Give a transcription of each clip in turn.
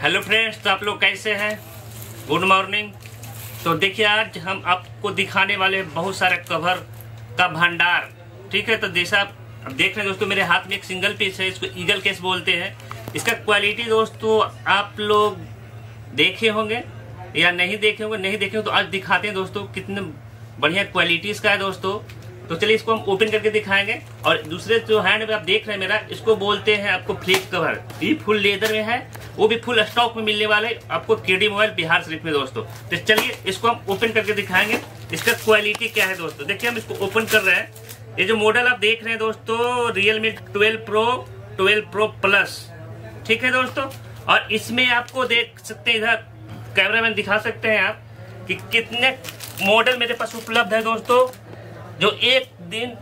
Hello friends तो आप लोग कैसे हैं? Good morning. तो देखिए, आज हम आपको दिखाने वाले बहुत सारे कवर का भंडार। ठीक है तो जैसा आप देख रहे हैं दोस्तों, मेरे हाथ में एक सिंगल पीस है, इसको ईगल केस बोलते हैं। इसका क्वालिटी दोस्तों, आप लोग देखे होंगे या नहीं देखे होंगे, नहीं देखे होंगे तो आज दिखाते हैं दोस्तों, कितने बढ़िया क्वालिटी इसका है दोस्तों। तो चलिए, इसको हम ओपन करके दिखाएँगे। और दूसरे जो हैंड में आप देख रहे हैं मेरा, इसको बोलते हैं आपको फ्लिप कवर ये फुल लेदर में है वो भी फुल स्टॉक में मिलने वाले आपको केडी मोबाइल बिहार शरीफ में दोस्तों। तो चलिए, इसको हम ओपन करके दिखाएँगे। इसका क्वालिटी क्या है दोस्तों? देखिए, हम इसको ओपन कर रहे हैं। ये जो मॉडल आप देख रहे हैं दोस्तों Realme twelve pro twelve pro plus ठीक है दोस्तों? और इसमें आपको देख सकते हैं, इधर कैमरा मैन दिखा सकते हैं आप कि कितने मॉडल मेरे पास उपलब्ध है दोस्तों। जो एक दिन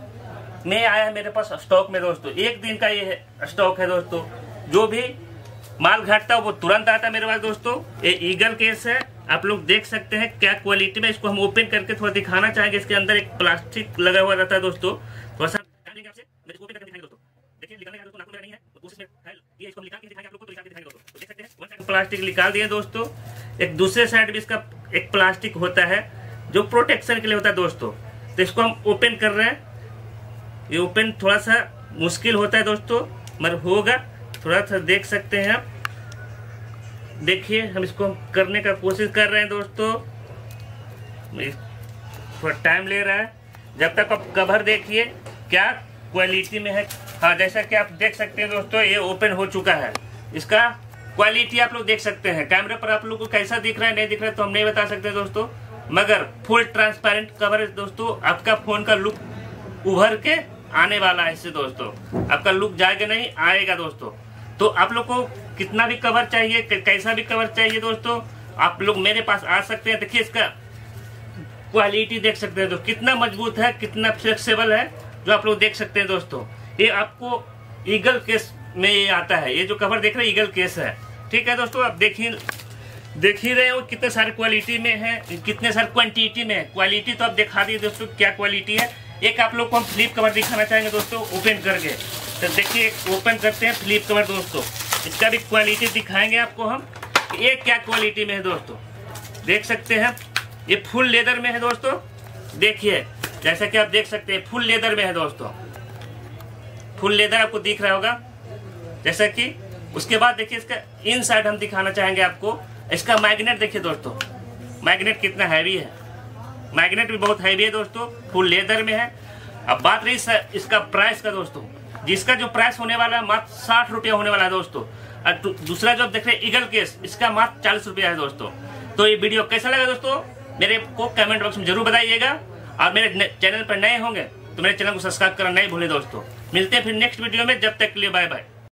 में आया है मेरे पास स्टॉक में दोस्तों। एक दिन का ये स्टॉक है दोस्तों। जो भी माल घटता वो तुरंत आता मेरे पास दोस्तों। ये ईगल केस है। आप लोग देख सकते हैं क्या क्वालिटी में इसको हम ओपन करके थोड़ा दिखाना चाहेंगे। इसके अंदर एक प्लास्टिक लगा हुआ रहता है दोस्तों। थोड़ा सा ओपन करके दिखाएँगे दोस्तों। देखिए, निकालने का दोस्तों नाखून नहीं है। तो निकाल को तो तो प्लास्टिक दोस्तों। एक दूसरे साइड भी इसका एक प्लास्टिक होता है, जो प्रोटेक्शन के लिए होता है दोस्तों। तो इसको हम ओपन कर रहे हैं। ये ओपन थोड़ा सा मुश्किल होता है दोस्तों, मगर होगा। थोड़ा सा देख सकते हैं आप। देखिए, हम इसको करने का कोशिश कर रहे हैं दोस्तों। थोड़ा टाइम ले रहा है। जब तक आप कवर देखिए, क्या क्वालिटी में है। हाँ जैसा कि आप देख सकते हैं दोस्तों, ये ओपन हो चुका है। इसका क्वालिटी आप लोग देख सकते हैं। कैमरे पर आप लोग को कैसा दिख रहा है, नहीं दिख रहा है तो हम नहीं बता सकते दोस्तों। मगर फुल ट्रांसपेरेंट कवर दोस्तों। आपका फ़ोन का लुक उभर के आने वाला है इससे दोस्तों। आपका लुक जाएगा नहीं, आएगा दोस्तों। तो आप लोग को कितना भी कवर चाहिए कैसा भी कवर चाहिए दोस्तों, आप लोग मेरे पास आ सकते हैं। देखिए, इसका क्वालिटी देख सकते हैं। दोस्तों कितना मज़बूत है, कितना फ्लेक्सिबल है, जो आप लोग देख सकते हैं दोस्तों। ये आपको ईगल केस में ये आता है। ये जो कवर देख रहे हैं ईगल केस है। ठीक है दोस्तों, आप देखिए, देख ही रहे हो कितने सारे क्वालिटी में है, कितने सारे क्वांटिटी में है। क्वालिटी तो आप दिखा दिए दोस्तों, क्या क्वालिटी है। एक आप लोग को हम फ्लिप कवर दिखाना चाहेंगे दोस्तों ओपन करके। तो देखिए ओपन करते हैं फ्लिप कवर दोस्तों। इसका भी क्वालिटी दिखाएँगे आपको हम ये क्या क्वालिटी में है दोस्तों। देख सकते हैं, ये फुल लेदर में है दोस्तों। देखिए, जैसा कि आप देख सकते हैं फुल लेदर में है दोस्तों। फुल लेदर आपको दिख रहा होगा। जैसा कि उसके बाद देखिए, इसका इन साइड हम दिखाना चाहेंगे आपको। इसका मैग्नेट देखिए दोस्तों। मैग्नेट कितना हैवी है। मैग्नेट भी बहुत हैवी है दोस्तों। फुल लेदर में है। अब बात रही इसका प्राइस का दोस्तों। जिसका जो प्राइस होने वाला है मात्र साठ रुपया होने वाला है दोस्तों। और दूसरा जो आप देख रहे हैं ईगल केस इसका मात्र चालीस रुपया है दोस्तों। तो ये वीडियो कैसा लगा दोस्तों? मेरे को कमेंट बॉक्स में ज़रूर बताइएगा। और मेरे चैनल पर नए होंगे तो मेरे चैनल को सब्सक्राइब करना नहीं भूले दोस्तों। मिलते हैं फिर नेक्स्ट वीडियो में, जब तक के लिए बाय बाय